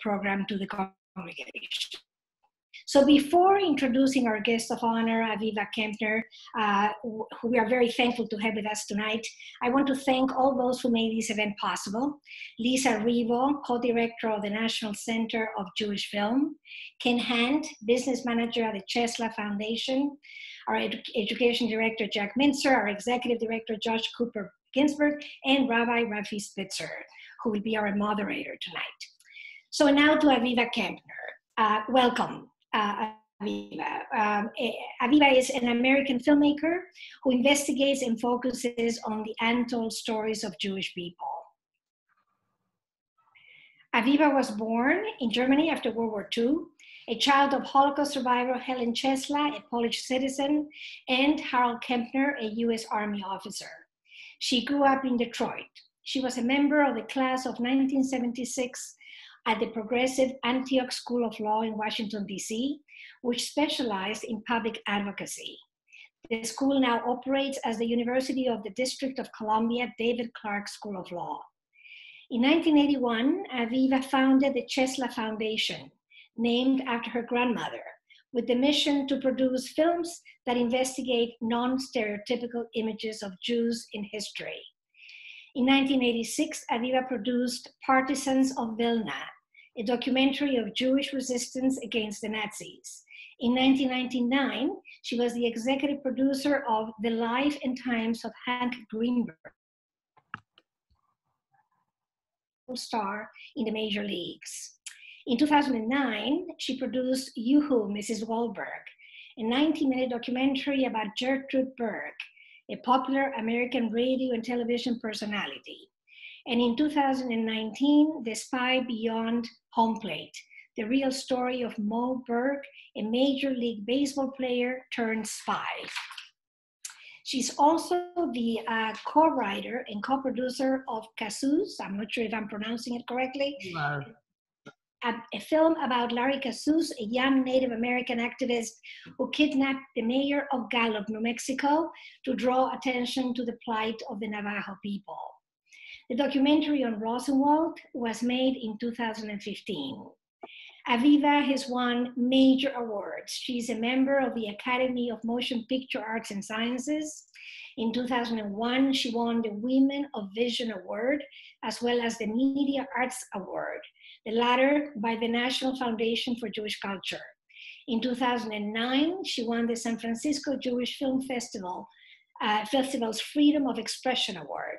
program to the congregation. So before introducing our guest of honor, Aviva Kempner, uh, who we are very thankful to have with us tonight, I want to thank all those who made this event possible. Lisa Rivo, co-director of the National Center of Jewish Film, Ken Hand, business manager at the Ciesla Foundation, our edu education director, Jack Mintzer, our executive director, Josh Cooper Ginsburg, and Rabbi Rafi Spitzer, who will be our moderator tonight. So now to Aviva Kempner. Uh, welcome uh, Aviva. Um, eh, Aviva is an American filmmaker who investigates and focuses on the untold stories of Jewish people. Aviva was born in Germany after World War II, a child of Holocaust survivor Helen Ciesla, a Polish citizen, and Harold Kempner, a US Army officer. She grew up in Detroit. She was a member of the class of 1976 at the Progressive Antioch School of Law in Washington, D.C., which specialized in public advocacy. The school now operates as the University of the District of Columbia David Clarke School of Law. In 1981, Aviva founded the Ciesla Foundation, named after her grandmother, with the mission to produce films that investigate non stereotypical images of Jews in history. In 1986, Aviva produced Partisans of Vilna, a documentary of Jewish resistance against the Nazis. In 1999, she was the executive producer of The Life and Times of Hank Greenberg, star in the major leagues. In 2009, she produced Yoo-Hoo, Mrs. Goldberg, a 90-minute documentary about Gertrude Berg, a popular American radio and television personality. And in 2019, The Spy Behind Home plate. The real story of Moe Berg, a Major League Baseball player turned spy. She's also the uh, co-writer and co-producer of Casuse. I'm not sure if I'm pronouncing it correctly. A, a, film about Larry Casuse, a young Native American activist who kidnapped the mayor of Gallup, New Mexico, to draw attention to the plight of the Navajo people. The documentary on Rosenwald was made in 2015. Aviva has won major awards. She's a member of the Academy of Motion Picture Arts and Sciences. In 2001, she won the Women of Vision Award, as well as the Media Arts Award, the latter by the National Foundation for Jewish Culture. In 2009, she won the San Francisco Jewish Film Festival, uh, Festival's Freedom of Expression Award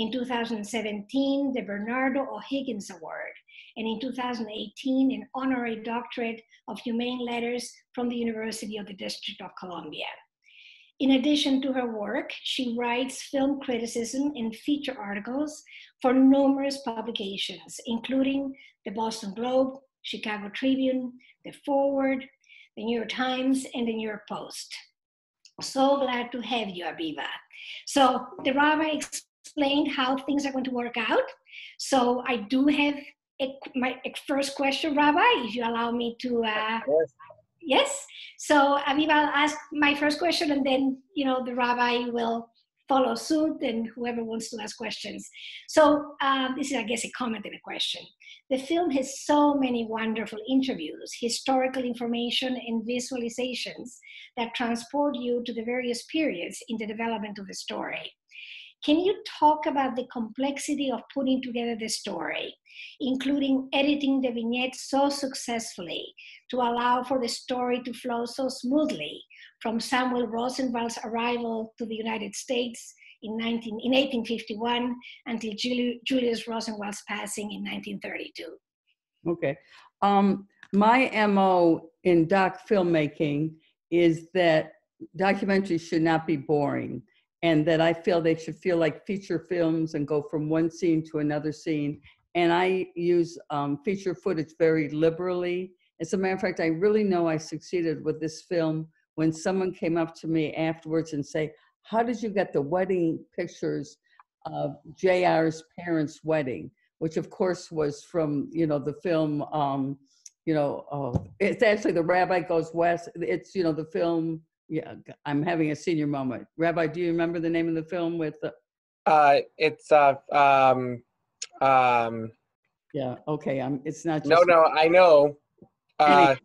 in 2017, the Bernardo O'Higgins Award, and in 2018, an honorary doctorate of humane letters from the University of the District of Columbia. In addition to her work, she writes film criticism and feature articles for numerous publications, including the Boston Globe, Chicago Tribune, the Forward, the New York Times, and the New York Post. So glad to have you, Aviva. So the explained how things are going to work out. So I do have a, my first question, Rabbi, if you allow me to. Uh, yes. So Aviva, I'll ask my first question, and then you know the Rabbi will follow suit, and whoever wants to ask questions. So um, this is, I guess, a comment and a question. The film has so many wonderful interviews, historical information, and visualizations that transport you to the various periods in the development of the story. Can you talk about the complexity of putting together the story, including editing the vignette so successfully to allow for the story to flow so smoothly from Samuel Rosenwald's arrival to the United States in, 19, in 1851 until Julius Rosenwald's passing in 1932? Okay. Um, my MO in doc filmmaking is that documentaries should not be boring and that I feel they should feel like feature films and go from one scene to another scene. And I use um, feature footage very liberally. As a matter of fact, I really know I succeeded with this film when someone came up to me afterwards and say, how did you get the wedding pictures of JR's parents' wedding? Which of course was from, you know, the film, um, you know, oh, it's actually The Rabbi Goes West. It's, you know, the film yeah, I'm having a senior moment. Rabbi, do you remember the name of the film with the? Uh, it's uh, um, um, Yeah, okay, I'm, it's not just. No, no, I know. Uh,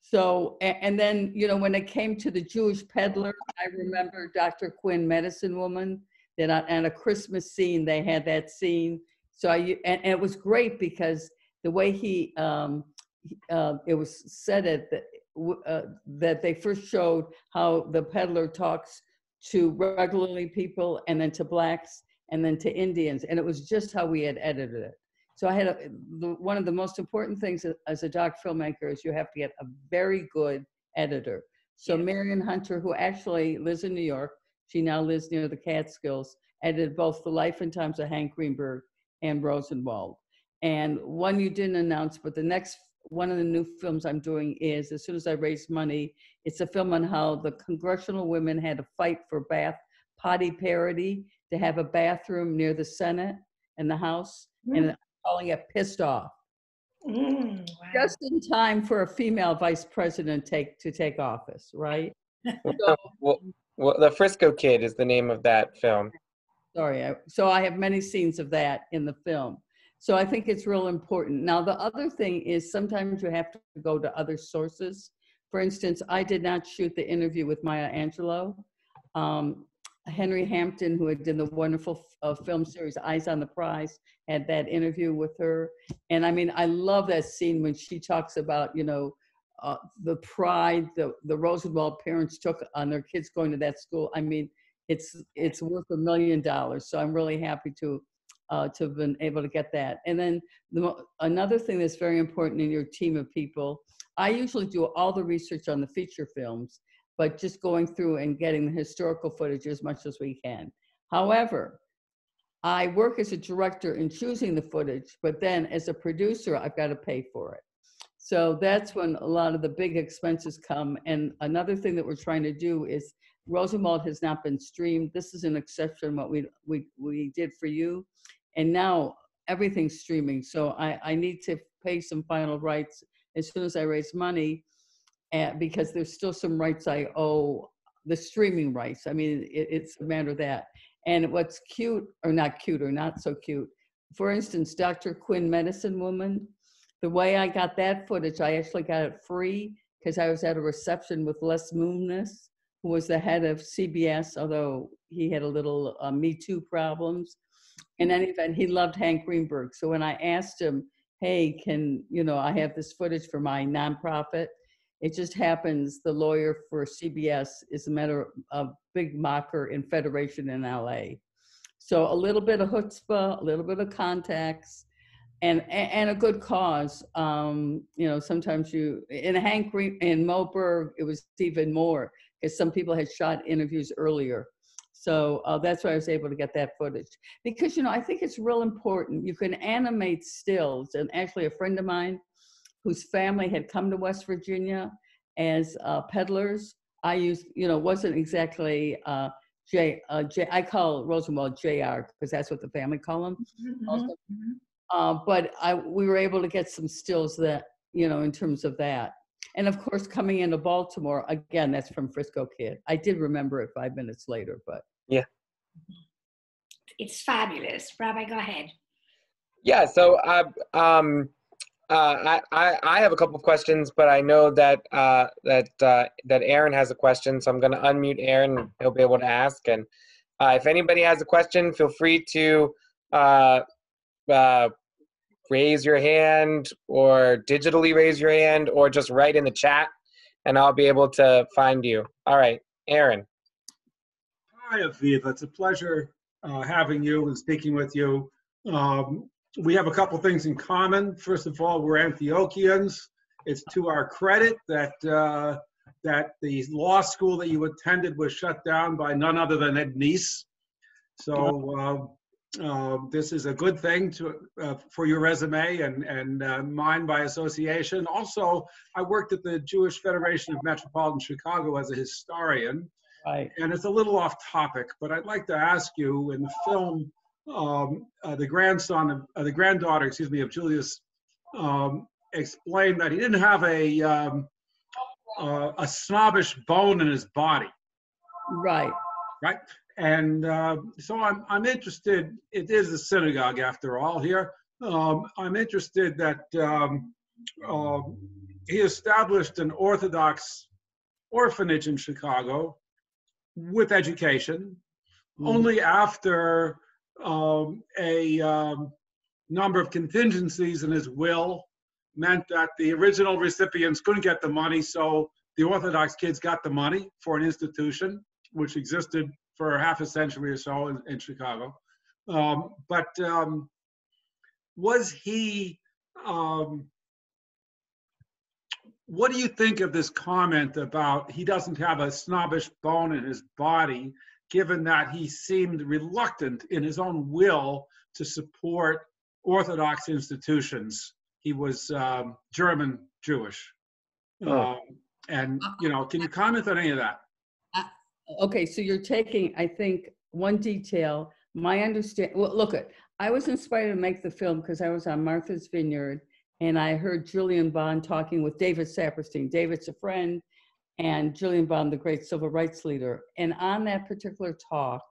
So, and then, you know, when it came to the Jewish peddler, I remember Dr. Quinn, Medicine Woman, that on, a Christmas scene, they had that scene. So I, and, and it was great because the way he, um, uh, it was said it, that, w- uh, that they first showed how the peddler talks to regularly people and then to blacks and then to Indians. And it was just how we had edited it. So I had a, the, one of the most important things as a doc filmmaker is you have to get a very good editor. So Yes. Marian Hunter, who actually lives in New York, she now lives near the Catskills, edited both The Life and Times of Hank Greenberg and Rosenwald. And one you didn't announce, but the next one of the new films I'm doing is as soon as I raise money, it's a film on how the congressional women had to fight for bath potty parity to have a bathroom near the Senate and the House, and I'm calling it pissed off. Mm, wow. Just in time for a female vice president take to take office, right? So, well, well, the Frisco Kid is the name of that film. sorry, I, so I have many scenes of that in the film. So I think it's real important. Now the other thing is sometimes you have to go to other sources. For instance, I did not shoot the interview with Maya Angelou. Um, Henry Hampton, who had done the wonderful uh, film series Eyes on the Prize, had that interview with her. And I mean, I love that scene when she talks about, you know, uh, the pride the, the Rosenwald parents took on their kids going to that school. I mean, it's it's worth a million dollars. So I'm really happy to uh, to have been able to get that. And then the, another thing that's very important in your team of people, I usually do all the research on the feature films, but just going through and getting the historical footage as much as we can. However, I work as a director in choosing the footage, but then as a producer, I've got to pay for it. So that's when a lot of the big expenses come. And another thing that we're trying to do is Rosenwald has not been streamed. This is an exception what we we we did for you, and now everything's streaming. So I I need to pay some final rights as soon as I raise money, uh, because there's still some rights I owe the streaming rights. I mean, it, it's a matter of that. And what's cute or not cute or not so cute, for instance, Dr. Quinn, Medicine Woman, the way I got that footage, I actually got it free because I was at a reception with Les Moonves, who was the head of CBS, although he had a little uh, Me Too problems. In any event, he loved Hank Greenberg. So when I asked him, hey, can, you know, I have this footage for my nonprofit, it just happens the lawyer for CBS is a matter of big macher in Federation in LA. So a little bit of chutzpah, a little bit of contacts, and and a good cause. Um, you know, sometimes you in Hank in Moe Berg, it was even more because some people had shot interviews earlier. So uh, that's why I was able to get that footage because you know I think it's real important. You can animate stills, and actually a friend of mine whose family had come to West Virginia as uh, peddlers. I used, you know, wasn't exactly uh, J, uh, J. I call Rosenwald JR because that's what the family call him. Mhm, Also, mhm. uh, but I, we were able to get some stills that, you know, in terms of that. And of course, coming into Baltimore, again, that's from Frisco Kid. I did remember it five minutes later, but Yeah. It's fabulous. Rabbi, go ahead. Yeah, so uh, um, uh, I, I I have a couple of questions, but I know that uh, that uh, that Aaron has a question, so I'm going to unmute Aaron. He'll be able to ask, and uh, if anybody has a question, feel free to uh, uh, raise your hand or digitally raise your hand or just write in the chat, and I'll be able to find you. All right, Aaron. Hi, Aviva. It's a pleasure uh, having you and speaking with you. Um, we have a couple things in common. First of all, we're Antiochians. It's to our credit that uh, that the law school that you attended was shut down by none other than Ed Meese. So uh, uh, this is a good thing to uh, for your resume and and uh, mine by association. Also, I worked at the Jewish Federation of Metropolitan Chicago as a historian. right. And it's a little off topic, but I'd like to ask you in the film, um, uh, the grandson of uh, the granddaughter, excuse me, of Julius um, explained that he didn't have a um, uh, a snobbish bone in his body, Right. right? And uh, so I'm I'm interested. It is a synagogue after all here. um, I'm interested that um, um, he established an Orthodox orphanage in Chicago with education Mm. only after um, a um, number of contingencies in his will meant that the original recipients couldn't get the money, so the Orthodox kids got the money for an institution which existed for half a century or so in, in Chicago. Um, but um, was he? Um, what do you think of this comment about he doesn't have a snobbish bone in his body, given that he seemed reluctant in his own will to support Orthodox institutions? He was um, German Jewish. Oh. Um, and, you know, can you comment on any of that? Okay, so you're taking, I think, one detail. My understand. Well, look at. I was inspired to make the film because I was on Martha's Vineyard and I heard Julian Bond talking with David Saperstein. David's a friend, and Julian Bond, the great civil rights leader. And on that particular talk,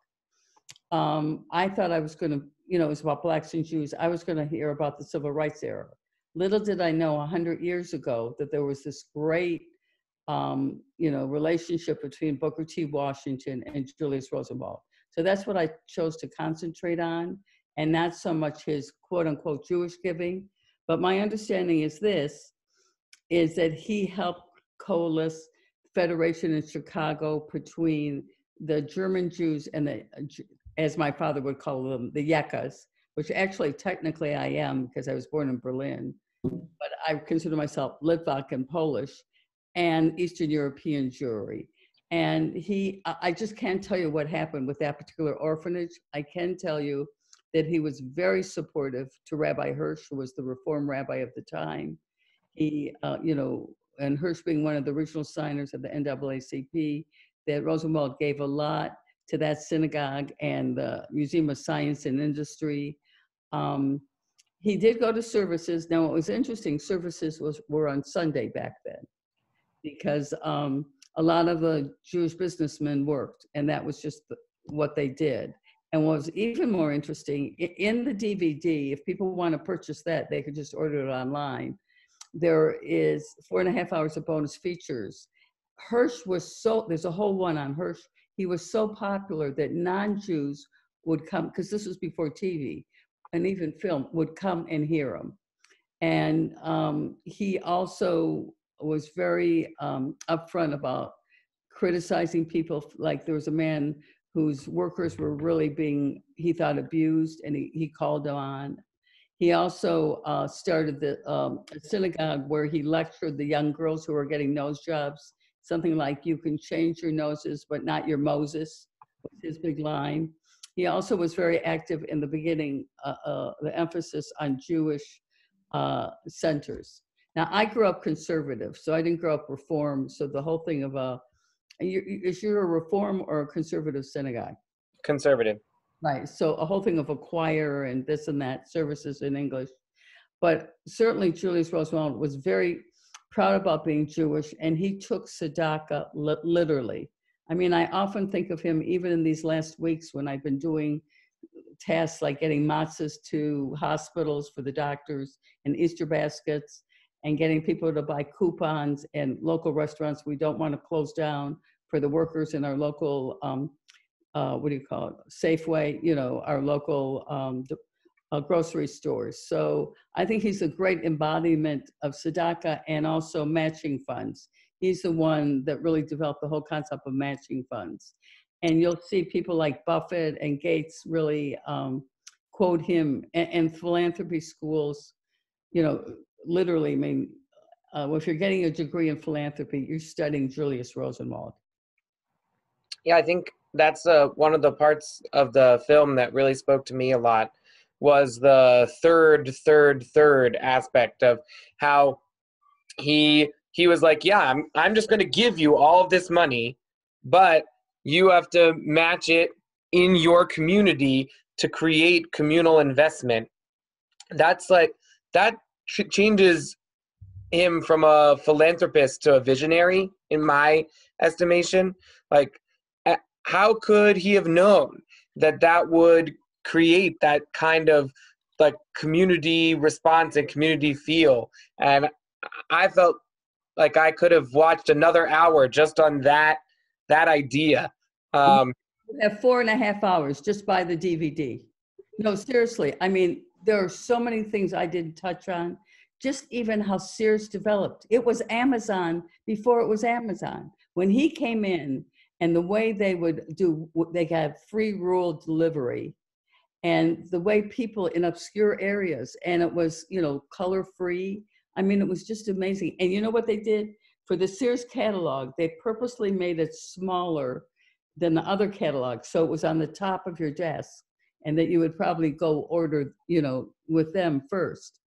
um, I thought I was going to, you know, it was about blacks and Jews. I was going to hear about the civil rights era. Little did I know, a hundred years ago, that there was this great um, you know, relationship between Booker T. Washington and Julius Rosenwald. So that's what I chose to concentrate on, and not so much his quote unquote Jewish giving. But my understanding is this is that he helped coalesce federation in Chicago between the German Jews and the, as my father would call them, the Yekkes, which actually technically I am because I was born in Berlin, but I consider myself Litvak and Polish and Eastern European Jewry. And he, I just can't tell you what happened with that particular orphanage. I can tell you that he was very supportive to Rabbi Hirsch, who was the Reform rabbi of the time. He, uh, you know, and Hirsch being one of the original signers of the NAACP, that Rosenwald gave a lot to that synagogue and the Museum of Science and Industry. Um, he did go to services. Now, it was interesting, services was, were on Sunday back then because um, a lot of the Jewish businessmen worked, and that was just what they did. And what was even more interesting, in the DVD, if people want to purchase that, they could just order it online. There is four and a half hours of bonus features. Hirsch was so, there's a whole one on Hirsch. He was so popular that non Jews would come, because this was before TV and even film, would come and hear him. And um, he also was very um, upfront about criticizing people. Like there was a man whose workers were really being, he thought, abused, and he, he called on. He also uh, started the um, synagogue where he lectured the young girls who were getting nose jobs. Something like, "You can change your noses, but not your Moses," was his big line. He also was very active in the beginning, uh, uh, the emphasis on Jewish uh, centers. Now, I grew up conservative, so I didn't grow up reform. So the whole thing of uh, a, is you're a reform or a conservative synagogue? Conservative. Right. So a whole thing of a choir and this and that, services in English. But certainly Julius Rosenwald was very proud about being Jewish and he took tzedakah li- literally. I mean, I often think of him even in these last weeks when I've been doing tasks like getting matzahs to hospitals for the doctors and Easter baskets and getting people to buy coupons and local restaurants we don't want to close down for the workers in our local um, uh, what do you call it, Safeway, you know, our local um, uh, grocery stores. So I think he's a great embodiment of tzedakah and also matching funds. He's the one that really developed the whole concept of matching funds. And you'll see people like Buffett and Gates really um, quote him and, and philanthropy schools, you know, literally, I mean, uh, if you're getting a degree in philanthropy, you're studying Julius Rosenwald. Yeah, I think that's uh, one of the parts of the film that really spoke to me a lot was the third, third, third aspect of how he he was like, yeah, I'm I'm just going to give you all of this money, but you have to match it in your community to create communal investment. That's like that changes him from a philanthropist to a visionary in my estimation. Like how could he have known that that would create that kind of like community response and community feel. And I felt like I could have watched another hour just on that that idea. Um, four and a half hours just by the DVD. No, seriously. I mean, there are so many things I didn't touch on. Just even how Sears developed. It was Amazon before it was Amazon. When he came in and the way they would do, they got free rural delivery and the way people in obscure areas and it was, you know, color free. I mean, it was just amazing. And you know what they did? For the Sears catalog, they purposely made it smaller than the other catalog. So it was on the top of your desk and that you would probably go order, you know, with them first.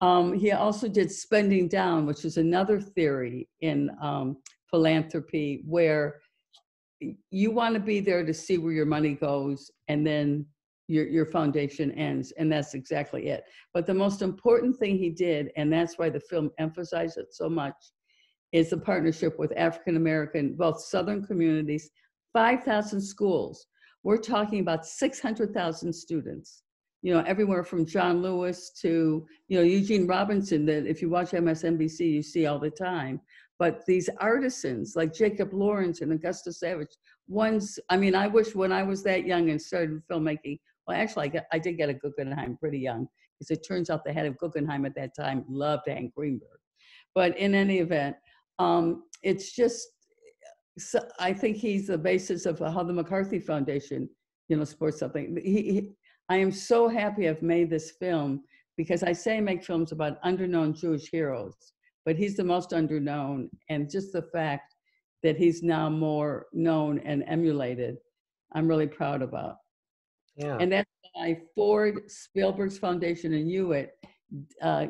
Um, he also did spending down, which is another theory in um, philanthropy where you want to be there to see where your money goes and then your, your foundation ends. And that's exactly it. But the most important thing he did, and that's why the film emphasized it so much, is the partnership with African American, both Southern communities, 5,000 schools. We're talking about 600,000 students, you know, everywhere from John Lewis to, you know, Eugene Robinson, that if you watch MSNBC, you see all the time. But these artisans like Jacob Lawrence and Augusta Savage, ones, I mean, I wish when I was that young and started filmmaking, well, actually, I, got, I did get a Guggenheim pretty young, because it turns out the head of Guggenheim at that time loved Hank Greenberg. But in any event, um, it's just so I think he's the basis of how the McCarthy Foundation, you know, supports something. He, he, I am so happy I've made this film because I say make films about underknown Jewish heroes, but he's the most underknown, and just the fact that he's now more known and emulated, I'm really proud about. yeah. And that's why Ford, Spielberg's Foundation, and Hewitt, uh,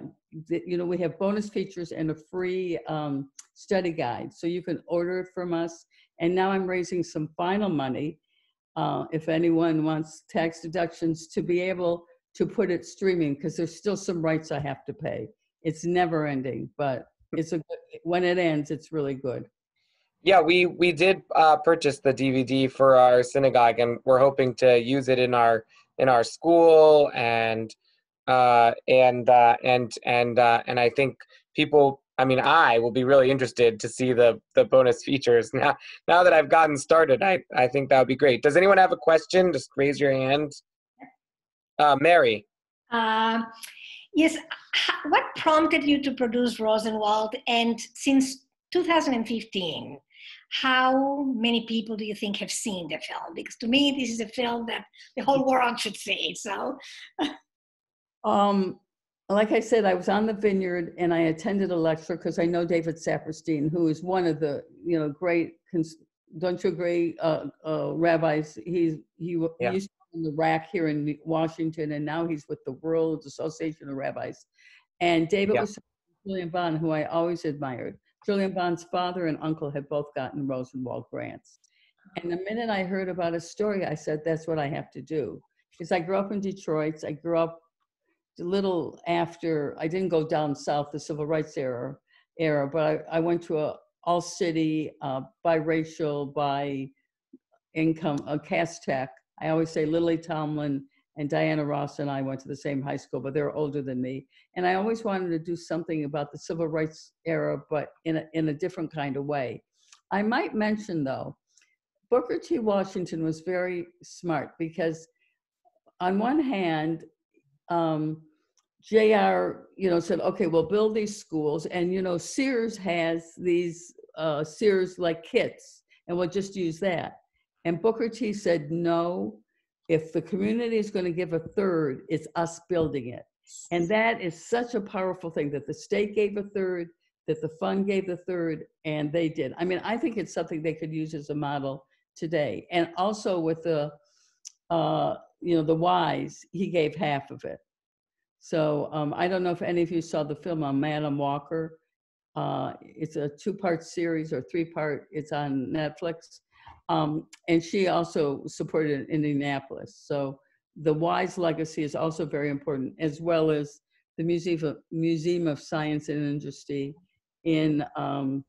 you know, we have bonus features and a free um, study guide. So you can order it from us. And now I'm raising some final money. Uh, if anyone wants tax deductions to be able to put it streaming, because there's still some rights I have to pay. It's never ending, but it's a good, when it ends, it's really good. Yeah, we we did uh, purchase the DVD for our synagogue, and we're hoping to use it in our in our school and uh, and uh, and and uh, and I think people. I mean, I will be really interested to see the the bonus features now. Now that I've gotten started, I I think that would be great. Does anyone have a question? Just raise your hand. Uh, Mary. Uh, yes, what prompted you to produce Rosenwald? And since 2015, how many people do you think have seen the film? Because to me, this is a film that the whole world should see. So, Um, like I said, I was on the vineyard and I attended a lecture because I know David Saperstein, who is one of the you know great. Cons- don't you agree, uh, uh, rabbis? He's he, w- he used to be in the RAC here in Washington, and now he's with the World Association of Rabbis. And David Yeah. was Julian Bond, who I always admired. Julian Bond's father and uncle had both gotten Rosenwald grants. And the minute I heard about his story, I said, "That's what I have to do." Because I grew up in Detroit. I grew up little after I didn't go down south the civil rights era era, but I, I went to a all city uh, biracial by income a Cass Tech. I always say Lily Tomlin and Diana Ross and I went to the same high school, but they're older than me. And I always wanted to do something about the civil rights era, but in a, in a different kind of way. I might mention though, Booker T. Washington was very smart because on one hand, um, JR, you know, said, okay, we'll build these schools. And, you know, Sears has these uh, Sears like kits, and we'll just use that. And Booker T said, no, if the community is going to give a third, it's us building it. And that is such a powerful thing that the state gave a third, that the fund gave the third, and they did. I mean, I think it's something they could use as a model today. And also with the, uh, you know, the wise, he gave half of it. So um, I don't know if any of you saw the film on Madam Walker. Uh, it's a two-part series or three-part. It's on Netflix, um, and she also supported Indianapolis. So the Wise legacy is also very important, as well as the Museum of, Museum of Science and Industry in um,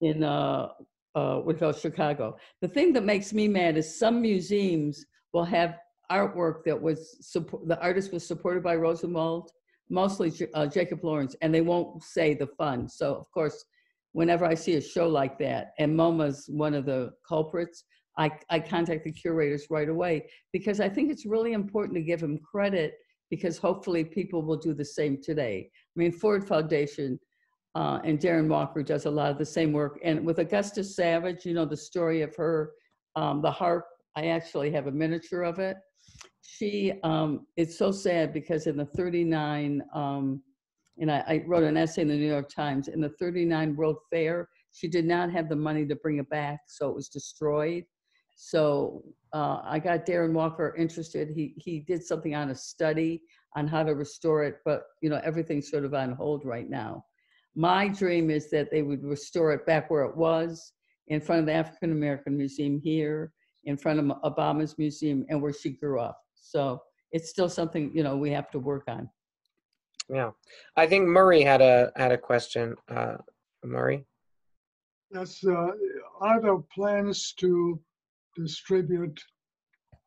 in uh, uh, what we call Chicago. The thing that makes me mad is some museums will have artwork that was support, the artist was supported by Rosenwald, mostly uh, Jacob Lawrence, and they won't say the fund. So of course, whenever I see a show like that, and MoMA's one of the culprits, I, I contact the curators right away because I think it's really important to give them credit because hopefully people will do the same today. I mean, Ford Foundation uh, and Darren Walker does a lot of the same work. And with Augusta Savage, you know, the story of her, um, the harp, I actually have a miniature of it. She, um, it's so sad because in the 39, um, and I, I wrote an essay in the New York Times, in the 39 World Fair, she did not have the money to bring it back, so it was destroyed. So uh, I got Darren Walker interested. He he did something on a study on how to restore it, but you know everything's sort of on hold right now. My dream is that they would restore it back where it was, in front of the African American Museum here, in front of Obama's museum, and where she grew up. So it's still something you know we have to work on. Yeah, I think Murray had a had a question. Uh, Murray. Yes, uh, are there plans to distribute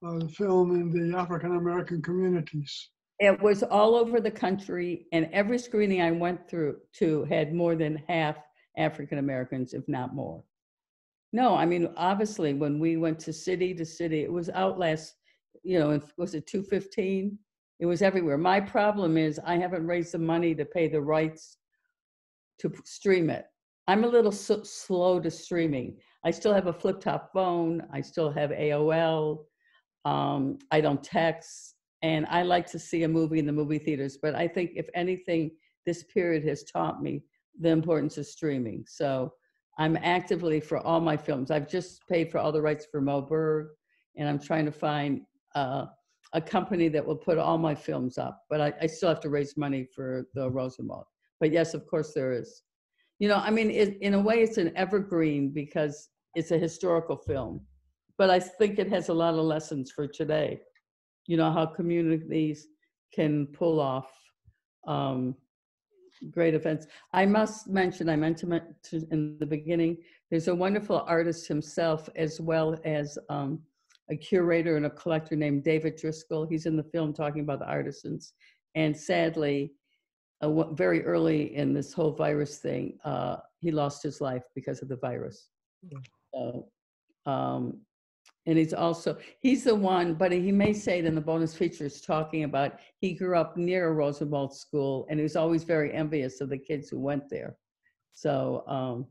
uh, the film in the African American communities? It was all over the country, and every screening I went through to had more than half African Americans, if not more. No, I mean, obviously, when we went to city to city, it was Outlast, you know, was it 215? It was everywhere. My problem is I haven't raised the money to pay the rights to stream it. I'm a little slow to streaming. I still have a flip top phone. I still have AOL. Um, I don't text. And I like to see a movie in the movie theaters. But I think, if anything, this period has taught me the importance of streaming. So I'm actively for all my films. I've just paid for all the rights for Moe Berg, and I'm trying to find uh, a company that will put all my films up. But I, I still have to raise money for the Rosenwald. But yes, of course, there is. You know, I mean, it, in a way, it's an evergreen because it's a historical film. But I think it has a lot of lessons for today. You know, how communities can pull off um, great events. I must mention, I meant to mention in the beginning, there's a wonderful artist himself, as well as um, a curator and a collector named David Driskell. He's in the film talking about the artisans. And sadly, uh, very early in this whole virus thing, uh, he lost his life because of the virus. So, um, and he's also he's the one, but he may say it in the bonus features, talking about he grew up near a Rosenwald school, and he was always very envious of the kids who went there. So um,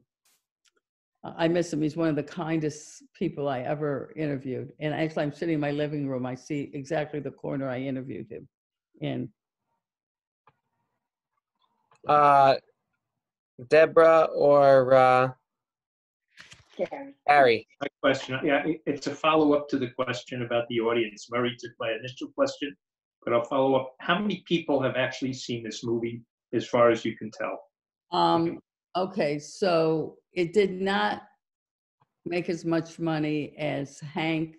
I miss him. He's one of the kindest people I ever interviewed. And actually, I'm sitting in my living room. I see exactly the corner I interviewed him in. Uh, Deborah or uh, Harry? My question, yeah, it- it's a follow-up to the question about the audience. Murray took my initial question, but I'll follow up. How many people have actually seen this movie, as far as you can tell? Um, okay, so it did not make as much money as Hank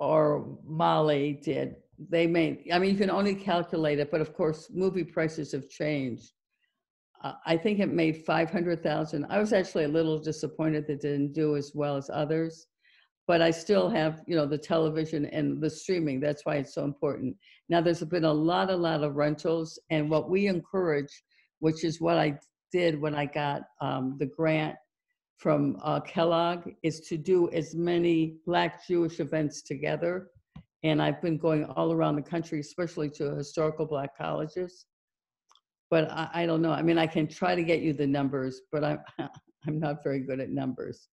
or Molly did. They made, I mean, you can only calculate it, but of course, movie prices have changed. I think it made 500,000. I was actually a little disappointed that it didn't do as well as others, but I still have, you know, the television and the streaming. That's why it's so important. Now, there's been a lot, a lot of rentals, and what we encourage, which is what I did when I got um, the grant from uh, Kellogg, is to do as many Black Jewish events together. And I've been going all around the country, especially to historical Black colleges but I, I don't know. I mean, I can try to get you the numbers, but I'm I'm not very good at numbers.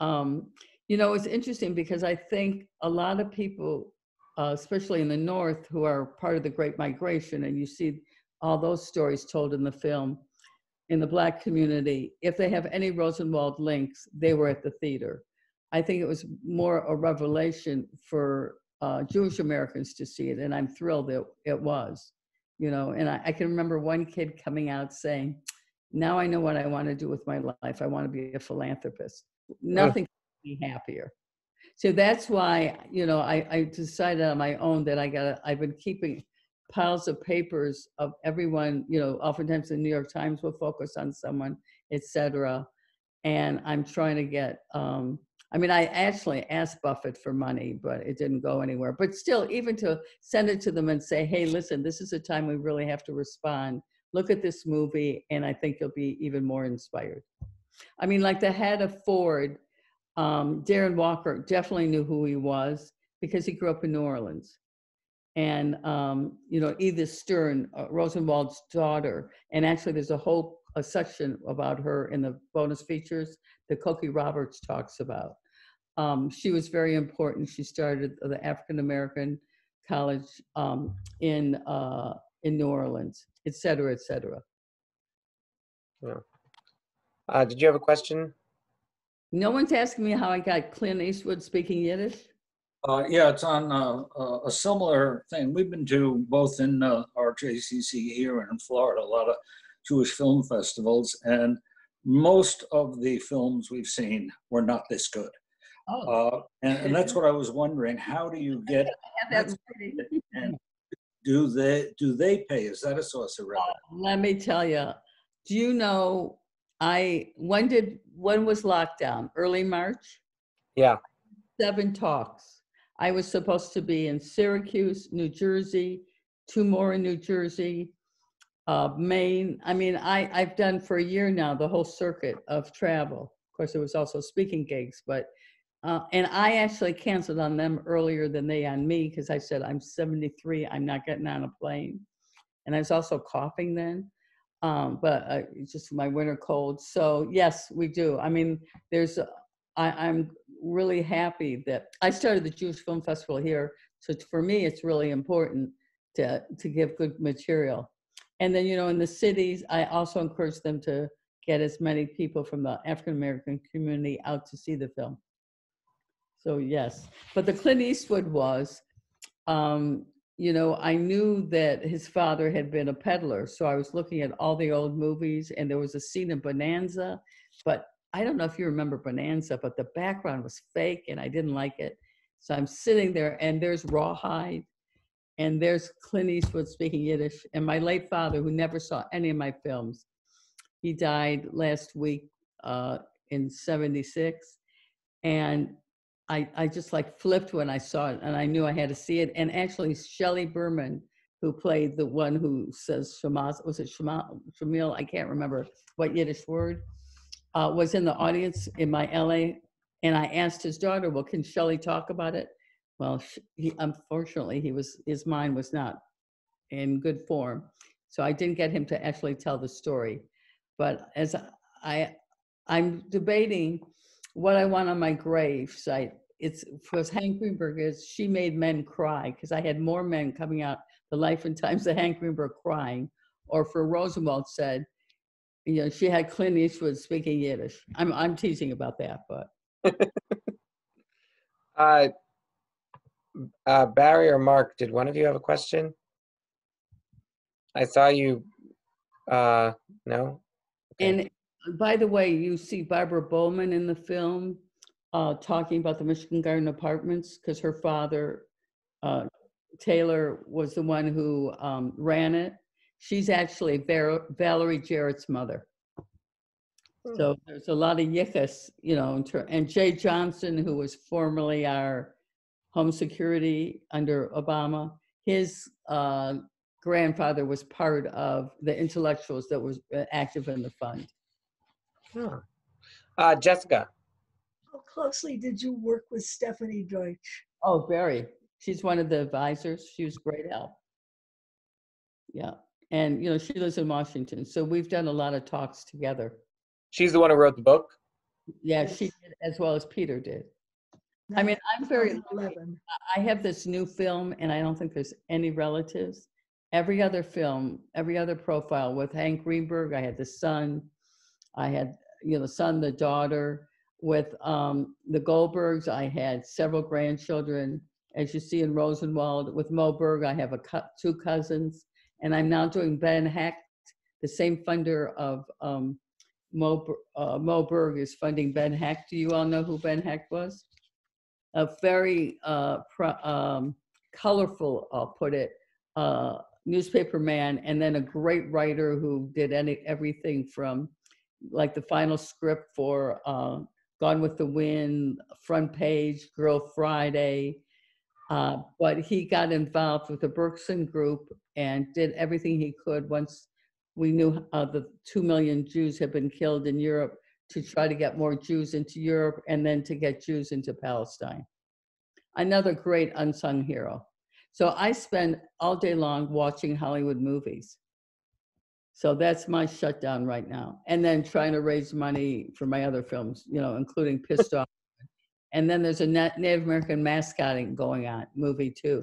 Um, you know, it's interesting because I think a lot of people, uh, especially in the North, who are part of the Great Migration, and you see all those stories told in the film, in the Black community, if they have any Rosenwald links, they were at the theater. I think it was more a revelation for uh, Jewish Americans to see it, and I'm thrilled that it was you know and I, I, can remember one kid coming out saying now i know what i want to do with my life. I want to be a philanthropist. Nothing can be happier. So that's why you know I, I decided on my own that i got i've been keeping piles of papers of everyone you know oftentimes the new york times will focus on someone etc and I'm trying to get. Um, I mean, I actually asked Buffett for money, but it didn't go anywhere. But still, even to send it to them and say, "Hey, listen, this is a time we really have to respond. Look at this movie, and I think you'll be even more inspired." I mean, like the head of Ford, um, Darren Walker definitely knew who he was because he grew up in New Orleans. And, um, you know, Edith Stern, uh, Rosenwald's daughter, and actually there's a whole a section about her in the bonus features that Cokie Roberts talks about. Um, she was very important. She started the African American College um, in uh, in New Orleans, et cetera, et cetera. Uh, did you have a question? No one's asking me how I got Clint Eastwood speaking Yiddish. Uh, yeah, it's on uh, uh, a similar thing. We've been to both in uh, our JCC here and in Florida, a lot of Jewish film festivals, and most of the films we've seen were not this good. Oh, Uh, and, and that's what I was wondering. How do you get? I have that ready. And do they do they pay? Is that a source of revenue? Let me tell you. Do you know? I when did when was lockdown? Early March. Yeah. Seven talks. I was supposed to be in Syracuse, New Jersey, two more in New Jersey, uh, Maine. I mean, I I've done for a year now the whole circuit of travel. Of course, it was also speaking gigs, but uh, and I actually canceled on them earlier than they on me because I said I'm 73. I'm not getting on a plane, and I was also coughing then um, but uh, just my winter cold. So yes, we do. I mean, there's, uh, I, I'm really happy that I started the Jewish Film Festival here. So for me, it's really important to to give good material. And then you know, in the cities, I also encourage them to get as many people from the African American community out to see the film. So yes, but the Clint Eastwood was. Um, you know, I knew that his father had been a peddler. So I was looking at all the old movies, and there was a scene in Bonanza. But I don't know if you remember Bonanza, but the background was fake and I didn't like it. So I'm sitting there, and there's Rawhide, and there's Clint Eastwood speaking Yiddish. And my late father, who never saw any of my films, he died last week uh, in 76. And I, I just like flipped when I saw it and I knew I had to see it. And actually, Shelley Berman, who played the one who says Shema, was it Shema, Shamil? I can't remember what Yiddish word, uh, was in the audience in my LA. And I asked his daughter, well, can Shelley talk about it? Well, he, unfortunately, he was, his mind was not in good form. So I didn't get him to actually tell the story. But as I, I'm debating what I want on my grave site. It's because Hank Greenberg is she made men cry because I had more men coming out the life and times of Hank Greenberg crying, or for Rosenwald said, you know, she had Clint Eastwood speaking Yiddish. I'm I'm teasing about that, but Uh, uh, Barry or Mark, did one of you have a question? I saw you. Uh, no. Okay. and by the way, you see Barbara Bowman in the film uh, talking about the Michigan Garden Apartments because her father, uh, Taylor, was the one who um, ran it. She's actually Valerie Jarrett's mother. So there's a lot of yichus, you know, in ter- and Jeh Johnson, who was formerly our home security under Obama, his uh, grandfather was part of the intellectuals that was uh, active in the fund. Oh. Uh, Jessica. How closely did you work with Stephanie Deutsch? Oh, very. She's one of the advisors. She was great help. Yeah. And, you know, she lives in Washington. So we've done a lot of talks together. She's the one who wrote the book. Yeah, she did as well as Peter did. I mean, I'm very, lucky. I have this new film and I don't think there's any relatives. Every other film, every other profile with Hank Greenberg, I had the son, I had, you know, son, the daughter. With um, the Goldbergs, I had several grandchildren. As you see in Rosenwald, with Moe Berg, I have a cou- two cousins, and I'm now doing Ben Hecht, the same funder of um, Mo, uh, Moe Berg is funding Ben Hecht. Do you all know who Ben Hecht was? A very uh, pro, um, colorful, I'll put it, uh, newspaper man, and then a great writer who did any everything from like the final script for uh, Gone with the Wind, Front Page, Girl Friday. Uh, but he got involved with the Bergson Group and did everything he could once we knew uh, the two million Jews had been killed in Europe to try to get more Jews into Europe and then to get Jews into Palestine. Another great unsung hero. So I spend all day long watching Hollywood movies. So that's my shutdown right now. And then trying to raise money for my other films, you know, including Pissed Off. And then there's a Native American mascotting going on movie too.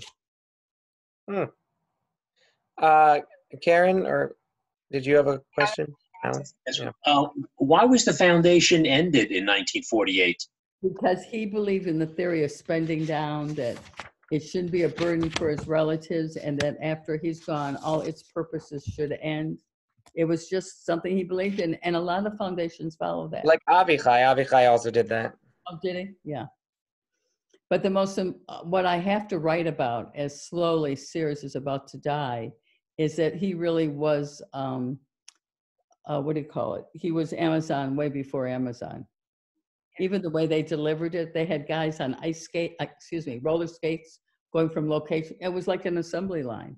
Uh, Karen, or did you have a question? Yes. Yeah. Uh, why was the foundation ended in 1948? Because he believed in the theory of spending down, that it shouldn't be a burden for his relatives, and that after he's gone, all its purposes should end. It was just something he believed in, and a lot of foundations follow that. Like Avichai, Avichai also did that. Oh, did he? Yeah. But the most, uh, what I have to write about as slowly Sears is about to die is that he really was, um, uh, what do you call it? He was Amazon way before Amazon. Even the way they delivered it, they had guys on ice skate, uh, excuse me, roller skates going from location. It was like an assembly line.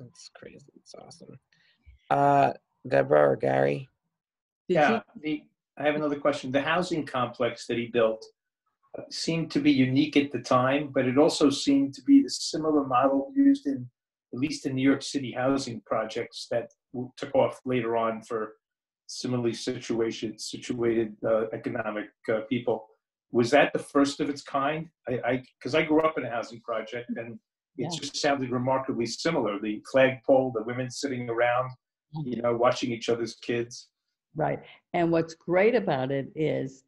That's crazy. It's awesome. Uh, Deborah or Gary? Did Yeah, the, I have another question. The housing complex that he built uh, seemed to be unique at the time, but it also seemed to be the similar model used in, at least in New York City housing projects that took off later on for similarly situated, situated uh, economic uh, people. Was that the first of its kind? I, I, because I grew up in a housing project and it Yeah. just sounded remarkably similar. The flagpole, the women sitting around, you know, watching each other's kids. Right. And what's great about it is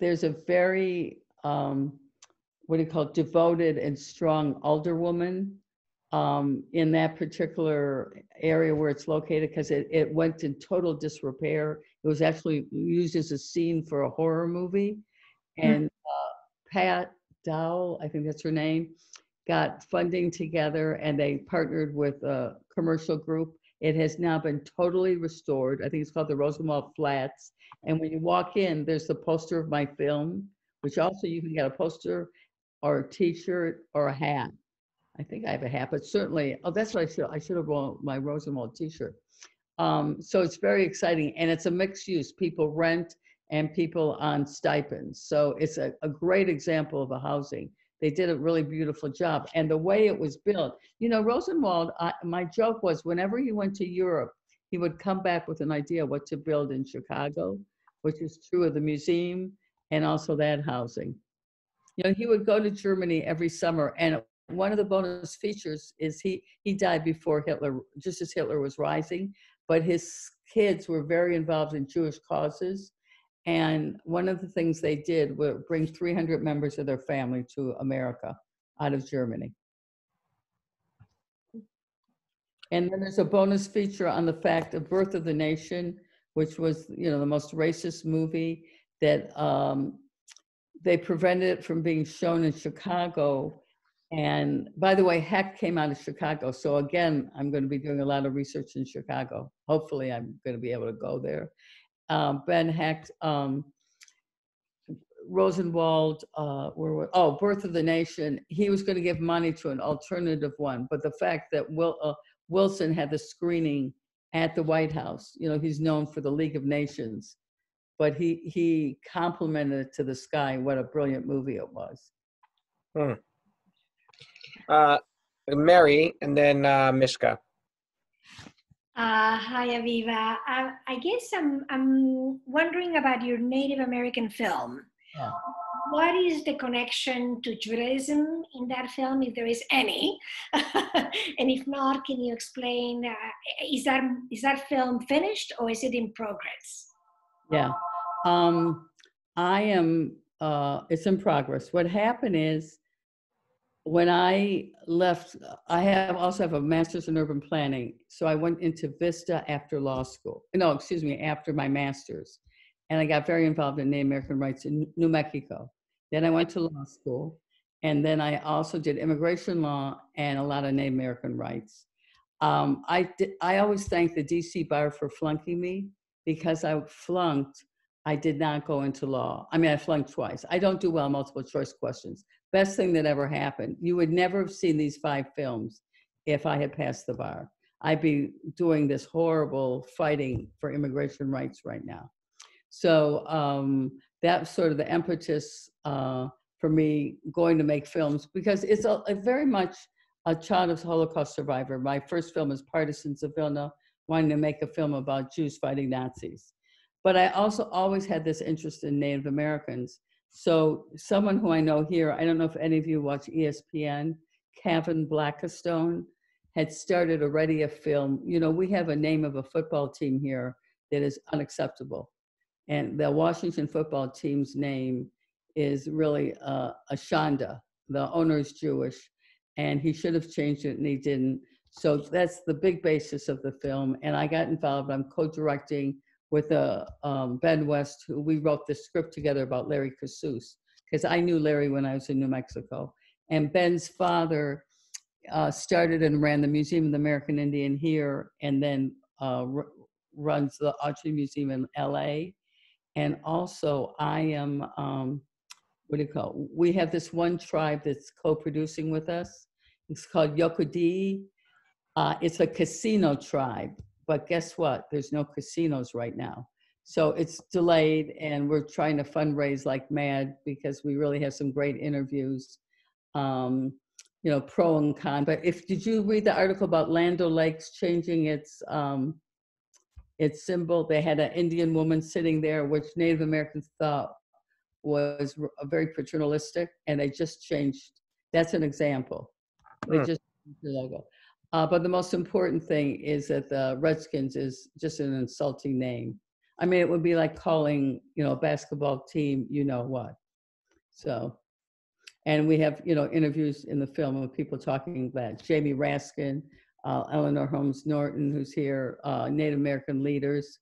there's a very, um, what do you call it, devoted and strong alderwoman um, in that particular area where it's located because it, it went in total disrepair. It was actually used as a scene for a horror movie. And uh, Pat Dowell, I think that's her name, got funding together and they partnered with a commercial group it has now been totally restored. I think it's called the Rosenwald Flats. And when you walk in, there's the poster of my film, which also you can get a poster or a T-shirt or a hat. I think I have a hat, but certainly, oh, that's what I should. I should have worn my Rosenwald T-shirt. Um, so it's very exciting, and it's a mixed use. People rent and people on stipends. So it's a, a great example of a housing. They did a really beautiful job, and the way it was built. You know, Rosenwald. I, my joke was whenever he went to Europe, he would come back with an idea what to build in Chicago, which is true of the museum and also that housing. You know, he would go to Germany every summer, and one of the bonus features is he he died before Hitler, just as Hitler was rising, but his kids were very involved in Jewish causes. And one of the things they did was bring 300 members of their family to America out of Germany. And then there's a bonus feature on the fact of Birth of the Nation, which was, you know, the most racist movie that um, they prevented it from being shown in Chicago. And by the way, Hecht came out of Chicago. So again, I'm going to be doing a lot of research in Chicago. Hopefully, I'm going to be able to go there. Um, ben Hecht, um, Rosenwald, uh, where, wa- oh, Birth of the Nation, he was going to give money to an alternative one. But the fact that Will, uh, Wilson had the screening at the White House, you know, he's known for the League of Nations, but he, he complimented it to the sky what a brilliant movie it was. Uh, Mary, and then uh, Mishka. Uh, hi, Aviva. Uh, I guess I'm, I'm wondering about your Native American film. Yeah. What is the connection to Judaism in that film, if there is any? and if not, can you explain? Uh, is that is that film finished or is it in progress? Yeah. Um, I am, uh, it's in progress. What happened is when I left, I have also have a master's in urban planning. So I went into Vista after law school. No, excuse me, after my master's. And I got very involved in Native American rights in New Mexico. Then I went to law school. And then I also did immigration law and a lot of Native American rights. Um, I, I always thank the DC bar for flunking me because I flunked, I did not go into law. I mean, I flunked twice. I don't do well multiple choice questions. Best thing that ever happened. You would never have seen these five films if I had passed the bar. I'd be doing this horrible fighting for immigration rights right now. So um, that's sort of the impetus uh, for me going to make films because it's a, a very much a child of Holocaust survivor. My first film is Partisans of Vilna, wanting to make a film about Jews fighting Nazis. But I also always had this interest in Native Americans. So someone who I know here, I don't know if any of you watch ESPN, Kevin Blackstone had started already a film. You know, we have a name of a football team here that is unacceptable. And the Washington football team's name is really uh, a shanda. The owner is Jewish, and he should have changed it, and he didn't. So that's the big basis of the film. And I got involved. I'm co-directing with uh, um, Ben West, who we wrote the script together about Larry Casuse, because I knew Larry when I was in New Mexico. And Ben's father uh, started and ran the Museum of the American Indian here, and then uh, r- runs the Autry Museum in LA. And also, I am, um, what do you call it? We have this one tribe that's co producing with us. It's called Yocha Dehe. Uh, it's a casino tribe, but guess what? There's no casinos right now. So it's delayed, and we're trying to fundraise like mad because we really have some great interviews. Um, you know, pro and con. But if did you read the article about Land O'Lakes changing its um, its symbol? They had an Indian woman sitting there, which Native Americans thought was very paternalistic, and they just changed. That's an example. They Hmm. just changed the logo. Uh, but the most important thing is that the Redskins is just an insulting name. I mean, it would be like calling, you know, a basketball team, you know what. So, and we have, you know, interviews in the film of people talking that Jamie Raskin, uh, Eleanor Holmes Norton, who's here, uh, Native American leaders.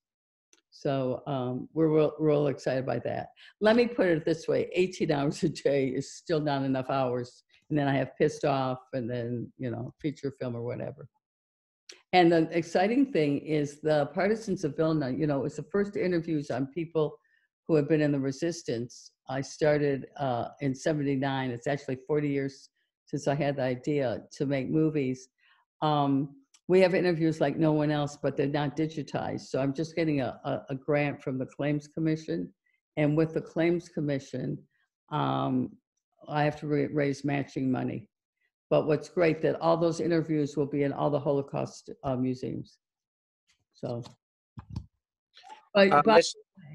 So um, we're real, real excited by that. Let me put it this way: 18 hours a day is still not enough hours, and then I have pissed off, and then you know, feature film or whatever. And the exciting thing is the Partisans of Vilna. You know, it's the first interviews on people who have been in the resistance. I started uh, in '79. It's actually 40 years since I had the idea to make movies. Um, we have interviews like no one else, but they're not digitized. So I'm just getting a, a, a grant from the Claims Commission. And with the Claims Commission, um, I have to ra- raise matching money. But what's great that all those interviews will be in all the Holocaust uh, museums. So, but, Uh, by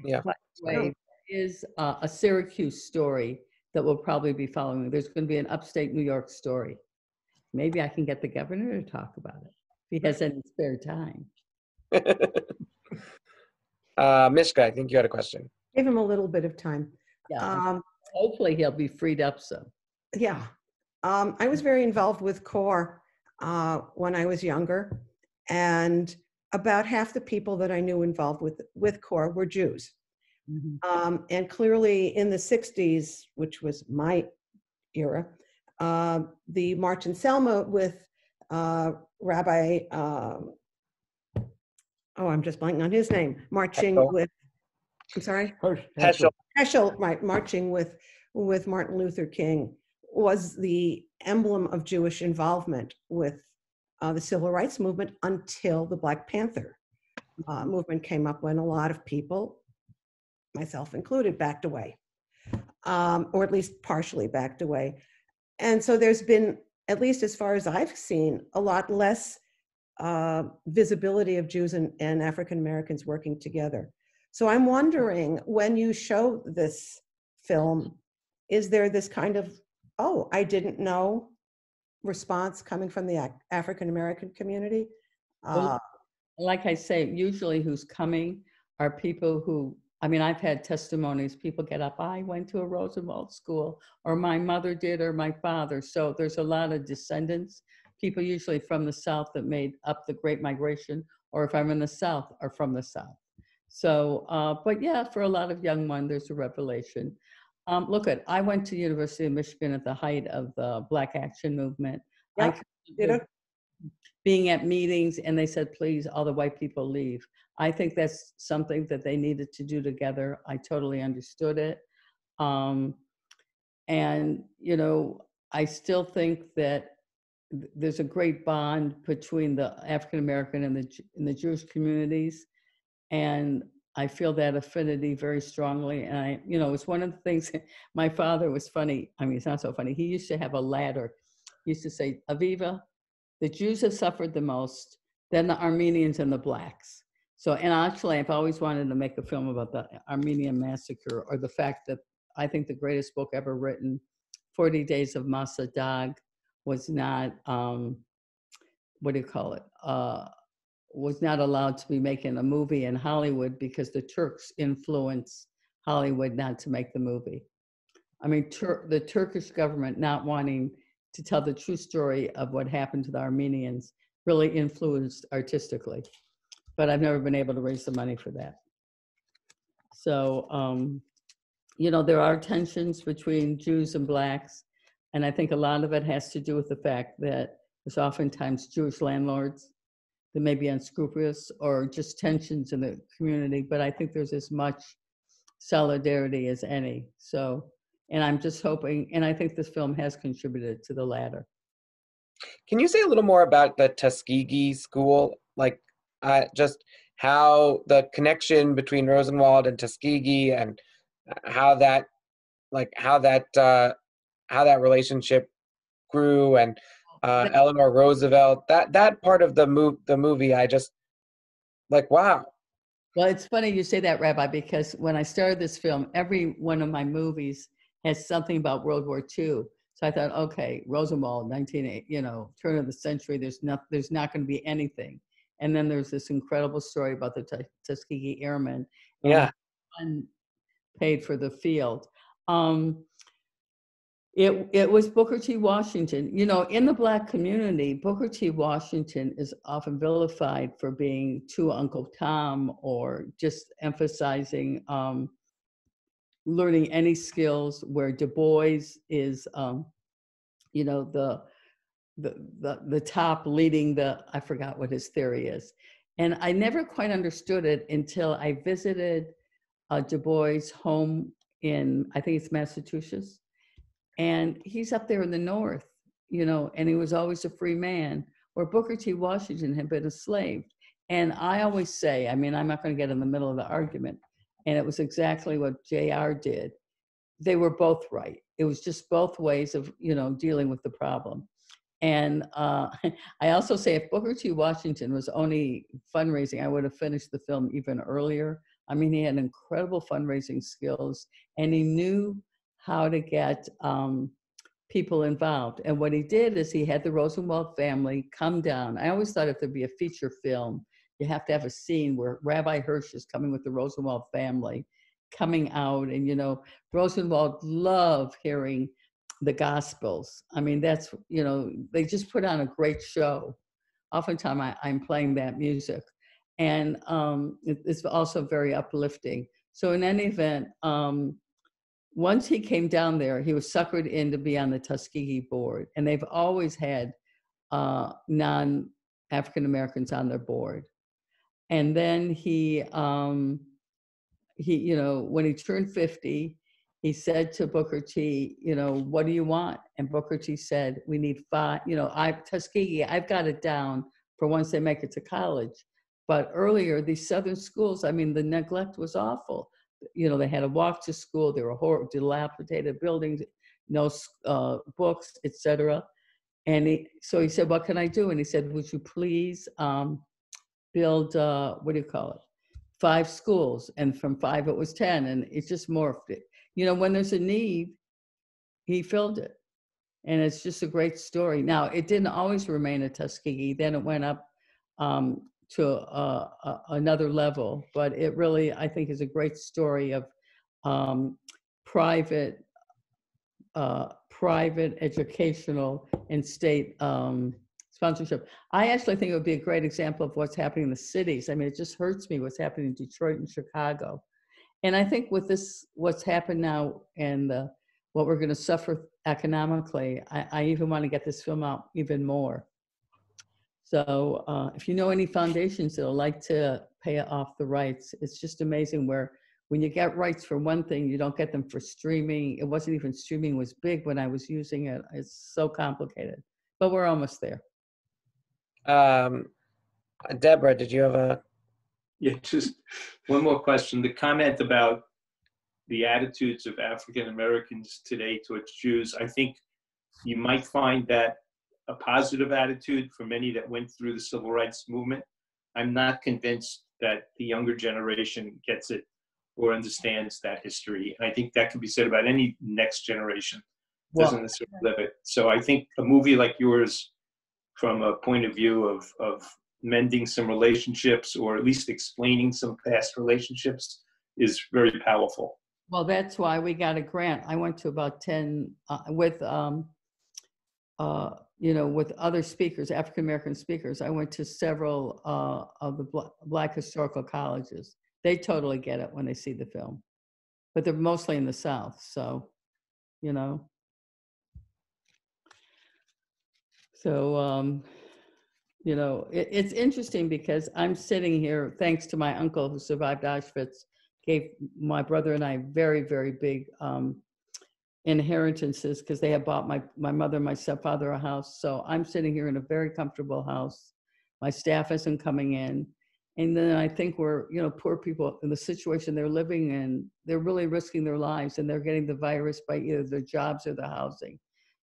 yeah. by the way, there is uh, a Syracuse story that we'll probably be following. There's going to be an upstate New York story. Maybe I can get the governor to talk about it if he has any spare time. uh, Mishka, I think you had a question. Give him a little bit of time. Yeah, Um, hopefully he'll be freed up some. yeah. Um, I was very involved with CORE uh, when I was younger, and about half the people that I knew involved with with CORE were Jews. Um, and clearly, in the '60s, which was my era, uh, the March in Selma with uh, Rabbi, um, oh, I'm just blanking on his name, marching with. I'm sorry. Heschel. Heschel, right, marching with with Martin Luther King was the emblem of Jewish involvement with uh, the civil rights movement until the Black Panther uh, movement came up when a lot of people, myself included, backed away, um, or at least partially backed away. And so there's been, at least as far as I've seen, a lot less uh, visibility of Jews and, and African Americans working together. So I'm wondering when you show this film, is there this kind of, oh, I didn't know response coming from the African American community? Uh, Like I say, usually who's coming are people who, I mean, I've had testimonies, people get up, I went to a Rosenwald school, or my mother did, or my father. So there's a lot of descendants, people usually from the South that made up the Great Migration, or if I'm in the South, are from the South. So, uh, but yeah, for a lot of young ones, there's a revelation. Um, look at, I went to University of Michigan at the height of the Black Action Movement. Yeah, did being at meetings and they said, please, all the white people leave. I think that's something that they needed to do together. I totally understood it. Um, and, you know, I still think that there's a great bond between the African American and the, and the Jewish communities. And I feel that affinity very strongly. And I, you know, it's one of the things, my father was funny. I mean, it's not so funny. He used to have a ladder. He used to say, Aviva, the Jews have suffered the most, then the Armenians and the blacks. So, and actually, I've always wanted to make a film about the Armenian massacre or the fact that I think the greatest book ever written, 40 Days of Musa Dagh, was not, um, what do you call it? Uh, was not allowed to be making a movie in Hollywood because the Turks influenced Hollywood not to make the movie. I mean, Tur- the Turkish government not wanting to tell the true story of what happened to the Armenians really influenced artistically. But I've never been able to raise the money for that. So, um, you know, there are tensions between Jews and blacks. And I think a lot of it has to do with the fact that there's oftentimes Jewish landlords that may be unscrupulous or just tensions in the community. But I think there's as much solidarity as any. So, and I'm just hoping, and I think this film has contributed to the latter. Can you say a little more about the Tuskegee School? Like, uh, just how the connection between Rosenwald and Tuskegee, and how that, like, how that, uh, how that relationship grew, and uh, Eleanor Roosevelt. That that part of the move, the movie, I just like, wow. Well, it's funny you say that, Rabbi, because when I started this film, every one of my movies has something about World War II. So I thought, okay, Rosenwald, 19, you know, turn of the century. There's not, there's not going to be anything. And then there's this incredible story about the Tu- Tuskegee Airmen. Yeah. one paid for the field. Um, it, it was Booker T. Washington. You know, in the Black community, Booker T. Washington is often vilified for being too Uncle Tom or just emphasizing um, learning any skills, where Du Bois is, um, you know, the, the, the, the top leading the, I forgot what his theory is. And I never quite understood it until I visited uh, Du Bois' home in, I think it's Massachusetts. And he's up there in the north, you know, and he was always a free man, where Booker T. Washington had been a slave. And I always say, I mean, I'm not going to get in the middle of the argument, and it was exactly what JR did. They were both right. It was just both ways of, you know, dealing with the problem. And uh, I also say if Booker T. Washington was only fundraising, I would have finished the film even earlier. I mean, he had incredible fundraising skills and he knew how to get um, people involved. And what he did is he had the Rosenwald family come down. I always thought if there'd be a feature film, you have to have a scene where Rabbi Hirsch is coming with the Rosenwald family coming out. And, you know, Rosenwald loved hearing the Gospels. I mean, that's, you know, they just put on a great show. Oftentimes I, I'm playing that music. And um, it- it's also very uplifting. So in any event, um, once he came down there, he was suckered in to be on the Tuskegee board. And they've always had uh, non African Americans on their board. And then he, um, he, you know, when he turned 50, he said to Booker T, you know, what do you want? And Booker T said, we need five, you know, I, Tuskegee, I've got it down for once they make it to college. But earlier, these Southern schools, I mean, the neglect was awful. You know, they had to walk to school, there were horrible, dilapidated buildings, no uh, books, etc. And he, so he said, what can I do? And he said, would you please um, build, uh, what do you call it? Five schools. And from five, it was 10. And it just morphed it. You know, when there's a need, he filled it. And it's just a great story. Now, it didn't always remain at Tuskegee. Then it went up um, to uh, a, another level. But it really, I think, is a great story of um, private, uh, private educational and state um, sponsorship. I actually think it would be a great example of what's happening in the cities. I mean, it just hurts me what's happening in Detroit and Chicago. And I think with this, what's happened now and the, what we're going to suffer economically, I, I even want to get this film out even more. So uh, if you know any foundations that'll like to pay off the rights, it's just amazing where when you get rights for one thing, you don't get them for streaming. It wasn't even streaming was big when I was using it. It's so complicated, but we're almost there. Um, Deborah, did you have a? Yeah, just one more question. The comment about the attitudes of African Americans today towards Jews, I think you might find that a positive attitude for many that went through the civil rights movement. I'm not convinced that the younger generation gets it or understands that history. And I think that can be said about any next generation doesn't Well, necessarily live it. So I think a movie like yours, from a point of view of, of mending some relationships or at least explaining some past relationships, is very powerful. Well, that's why we got a grant. I went to about 10 uh, with, um, uh, you know, with other speakers, African American speakers. I went to several uh, of the bla- Black historical colleges. They totally get it when they see the film, but they're mostly in the South. So, you know. So, um, you know, it, it's interesting because I'm sitting here, thanks to my uncle who survived Auschwitz, gave my brother and I very, very big um, inheritances because they had bought my, my mother and my stepfather a house. So I'm sitting here in a very comfortable house. My staff isn't coming in. And then I think we're, you know, poor people in the situation they're living in, they're really risking their lives and they're getting the virus by either their jobs or the housing.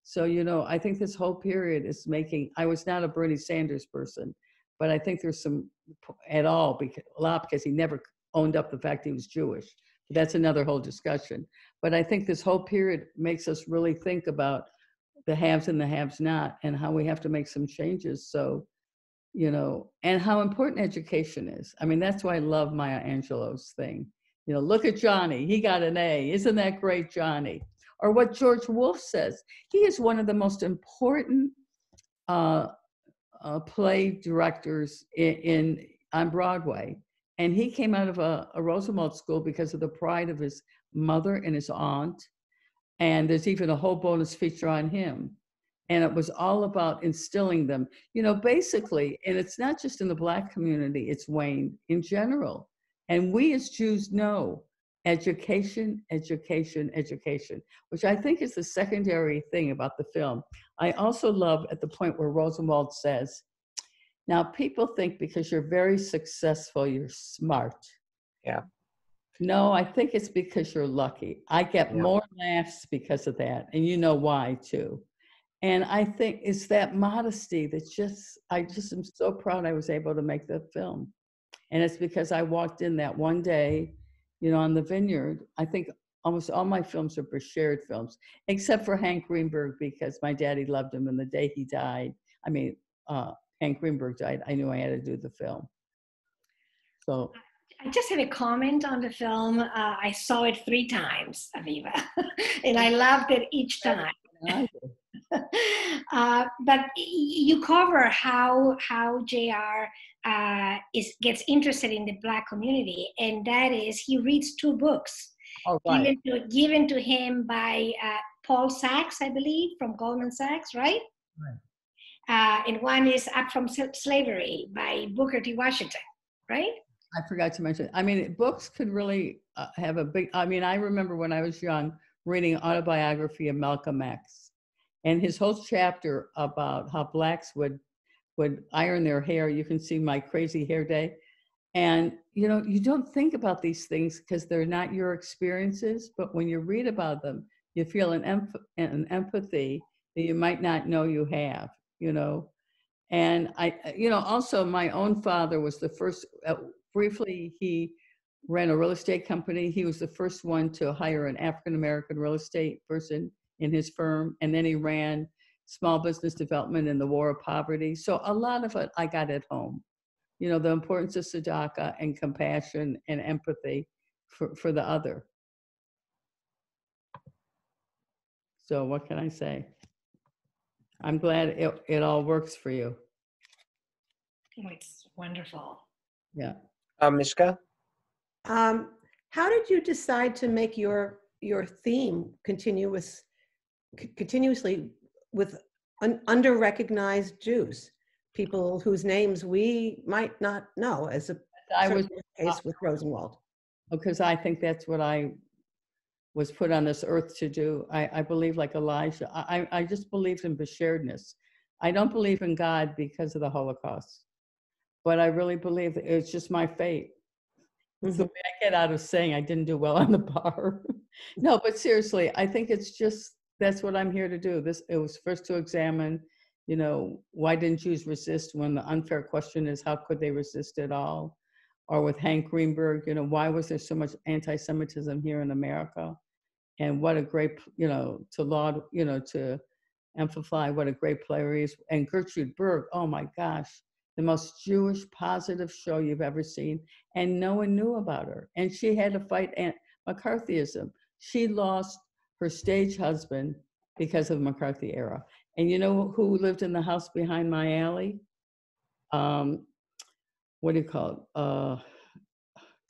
So, you know, I think this whole period is making, I was not a Bernie Sanders person, but I think there's some at all, because, a lot because he never owned up the fact he was Jewish. That's another whole discussion. But I think this whole period makes us really think about the haves and the haves not and how we have to make some changes. So, you know, and how important education is. I mean, that's why I love Maya Angelou's thing. You know, look at Johnny, he got an A. Isn't that great, Johnny? Or what George Wolfe says. He is one of the most important uh, uh, play directors in, in on Broadway. And he came out of a, a Rosenwald school because of the pride of his mother and his aunt. And there's even a whole bonus feature on him. And it was all about instilling them, you know, basically, and it's not just in the Black community, it's Wayne in general. And we as Jews know education, education, education, which I think is the secondary thing about the film. I also love at the point where Rosenwald says, now people think because you're very successful, you're smart. Yeah. No, I think it's because you're lucky. I get Yeah. more laughs because of that, and you know why too. And I think it's that modesty that just, I just am so proud I was able to make the film. And it's because I walked in that one day, you know, on the vineyard. I think almost all my films are shared films, except for Hank Greenberg, because my daddy loved him. And the day he died, I mean, uh, Hank Greenberg died, I knew I had to do the film. So, I just have a comment on the film. Uh, I saw it three times, Aviva, and I loved it each time. Uh, but you cover how how Jr. Uh, is gets interested in the Black community, and that is he reads two books all right. given to given to him by uh, Paul Sachs, I believe, from Goldman Sachs, right? Uh, and one is Up from Slavery by Booker T. Washington, right? I forgot to mention. I mean, books could really uh, have a big. I mean, I remember when I was young reading autobiography of Malcolm X, and his whole chapter about how blacks would would iron their hair. You can see my crazy hair day, and you know you don't think about these things because they're not your experiences. But when you read about them, you feel an emph- an empathy that you might not know you have. You know, and I, you know, also my own father was the first. Briefly, he ran a real estate company. He was the first one to hire an African American real estate person in his firm, and then he ran small business development in the war of poverty. So a lot of it I got at home. You know, the importance of tzedakah and compassion and empathy for, for the other. So what can I say? I'm glad it, it all works for you. It's wonderful. Yeah. Uh, Mishka? Um, how did you decide to make your your theme continuous c- continuously with un, under recognized Jews? people whose names we might not know, as a I was certainly the case with Rosenwald. because I think that's what I was put on this earth to do. I, I believe like Elijah. I, I I just believe in besharedness. I don't believe in God because of the Holocaust, but I really believe that it's just my fate. The mm-hmm. way I get out of saying I didn't do well on the bar. no, but seriously, I think it's just that's what I'm here to do. This it was first to examine, you know, why didn't Jews resist when the unfair question is how could they resist at all? Or with Hank Greenberg, you know, why was there so much anti-Semitism here in America? And what a great, you know, to laud, you know, to amplify what a great player he is. And Gertrude Berg, oh my gosh, the most Jewish positive show you've ever seen. And no one knew about her. And she had to fight McCarthyism. She lost her stage husband because of the McCarthy era. And you know who lived in the house behind my alley? Um, what do you call it? Uh,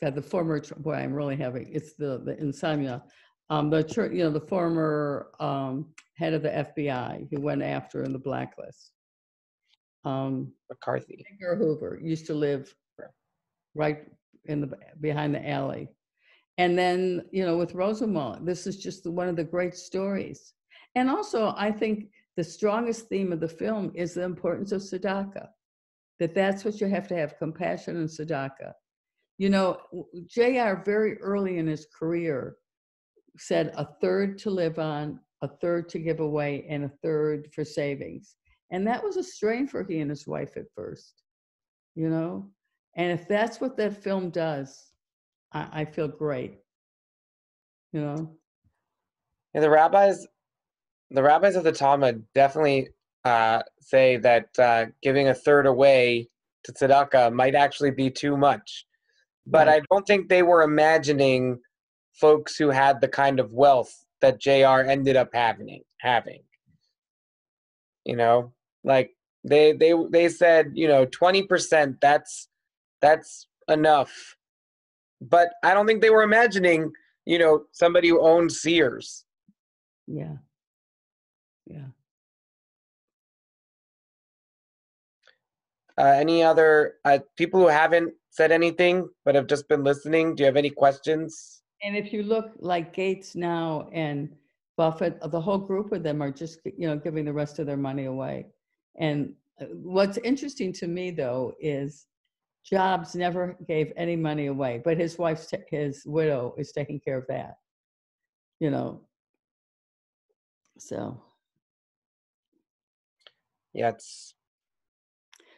God, the former, boy, I'm really having, it's the, the insomnia. Um, the church, you know, the former um, head of the FBI who went after in the blacklist. Um, McCarthy. Edgar Hoover used to live right in the behind the alley. And then, you know, with Rosenwald, this is just one of the great stories. And also, I think the strongest theme of the film is the importance of tzedakah, that that's what you have to have compassion and tzedakah. You know, JR very early in his career said a third to live on, a third to give away, and a third for savings. And that was a strain for he and his wife at first, you know? And if that's what that film does, I, I feel great, you know? Yeah, the rabbis, the rabbis of the Talmud definitely uh, say that uh, giving a third away to tzedakah might actually be too much. But I don't think they were imagining folks who had the kind of wealth that JR ended up having. Having, you know, like they they they said, you know, twenty percent. That's that's enough. But I don't think they were imagining, you know, somebody who owned Sears. Yeah. Yeah. Uh, any other uh, people who haven't said anything but have just been listening? Do you have any questions? And if you look like Gates now and Buffett, the whole group of them are just, you know, giving the rest of their money away. And uh, what's interesting to me though is Jobs never gave any money away, but his wife's, ta- his widow is taking care of that. You know. So, Yeah, it's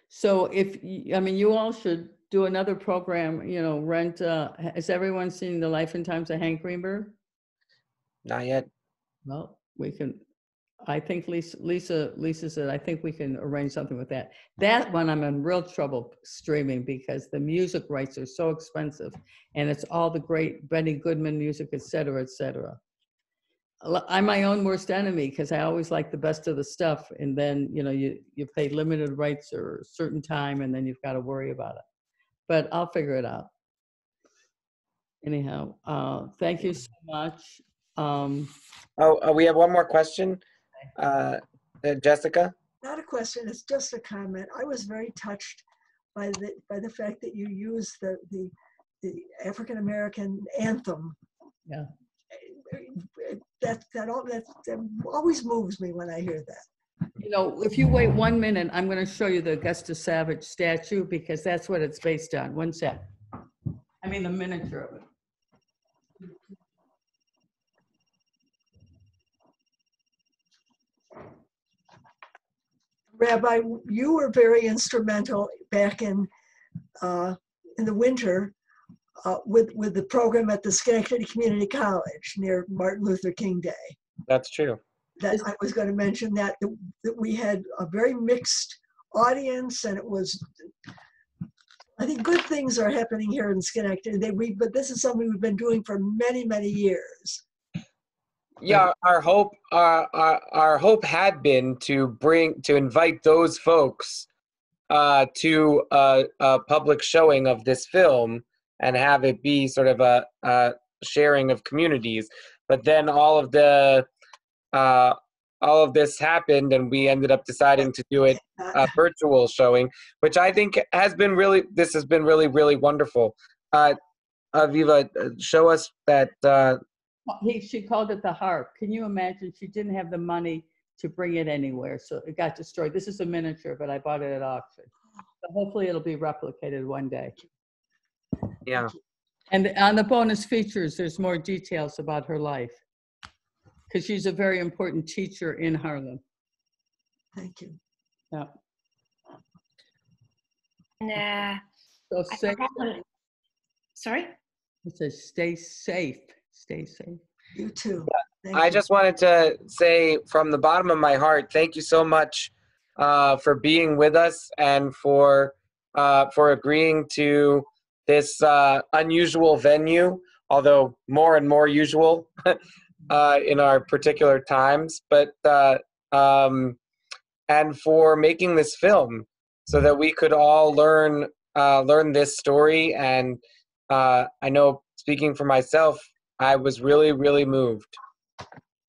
so if, I mean, you all should do another program, you know, rent, uh, has everyone seen The Life and Times of Hank Greenberg? not yet. Well, we can, I think Lisa, Lisa, Lisa said, I think we can arrange something with that. That one, I'm in real trouble streaming because the music rights are so expensive. And it's all the great Benny Goodman music, et cetera, et cetera. I'm my own worst enemy because I always like the best of the stuff. And then, you know, you, you pay limited rights or a certain time and then you've got to worry about it. But I'll figure it out. Anyhow, uh, thank you so much. Um, Oh, uh, we have one more question. Uh, uh, Jessica? Not a question, it's just a comment. I was very touched by the, by the fact that you used the, the, the African-American anthem. Yeah. That, that, al- that, that always moves me when I hear that. You know, if you wait one minute, I'm going to show you the Augusta Savage statue because that's what it's based on. One sec. I mean, the miniature of it. Rabbi, you were very instrumental back in, uh, in the winter uh, with, with the program at the Schenectady Community College near Martin Luther King Day. That's true. That I was going to mention that, that we had a very mixed audience and it was, I think good things are happening here in Schenectady. They, we, but this is something we've been doing for many, many years. Yeah, our hope, our, our, our hope had been to bring, to invite those folks uh, to a, a public showing of this film and have it be sort of a, a sharing of communities. But then all of the, uh, all of this happened and we ended up deciding to do it a virtual showing, which I think has been really, this has been really, really wonderful. Uh, Aviva, show us that, uh, He, she called it the harp. Can you imagine? She didn't have the money to bring it anywhere, so it got destroyed. This is a miniature, but I bought it at auction. So hopefully it'll be replicated one day. yeah. And on the bonus features, there's more details about her life. Because she's a very important teacher in Harlem. Thank you. Yeah. And, uh, So I say, forgot Sorry? it says, stay safe, stay safe. You too. Thank I you. just wanted to say from the bottom of my heart, thank you so much uh, for being with us and for uh, for agreeing to this uh, unusual venue, although more and more usual uh, in our particular times. But uh, um, and for making this film so that we could all learn uh, learn this story. And uh, I know, speaking for myself, I was really, really moved.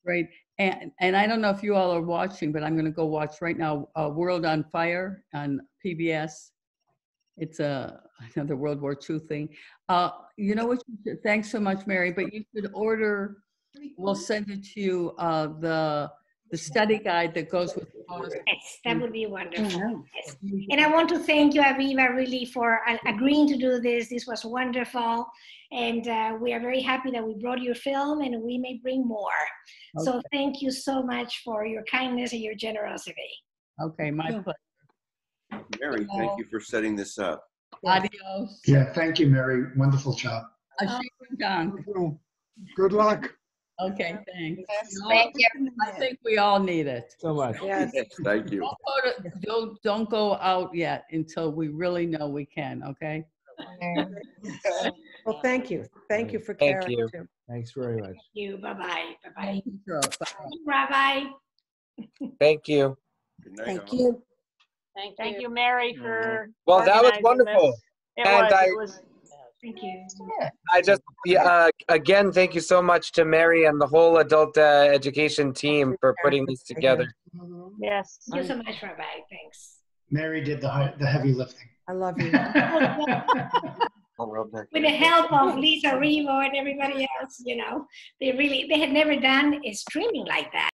Great. And, and I don't know if you all are watching, but I'm going to go watch right now, uh, World on Fire on PBS. It's a, another World War II thing. Uh, you know what? you should- Thanks so much, Mary, but you should order, we'll send it to you, uh, the, the study guide that goes with the bonus. Yes, that would be wonderful. Yes. And I want to thank you, Aviva, really for agreeing to do this. This was wonderful. And uh, we are very happy that we brought your film and we may bring more. So thank you so much for your kindness and your generosity. Okay, my Yeah. pleasure. Mary, thank you for setting this up. Adios. Yeah, thank you, Mary. Wonderful job. Ashim John. Good luck. Okay, thanks. Thank you. I think we all need it. So much. Yes. Thank you. Don't go to- Don't, don't go out yet until we really know we can, okay? Well, thank you. Thank you for Thank caring. you. too. Thanks very much. Thank you. Bye-bye. Bye-bye. Sure, bye. Rabbi. Thank you. Good night. Thank you. Thank Thank you. you, Mary, for. Mm-hmm. Well, that was organizing wonderful. It And was, I- it was. Thank you. I just, yeah, uh, again, thank you so much to Mary and the whole adult uh, education team for putting this together. Yes. Thank you so much, Rabbi. Thanks. Mary did the, hi- the heavy lifting. I love you. With the help of Lisa Revo and everybody else, you know, they really, they had never done a streaming like that.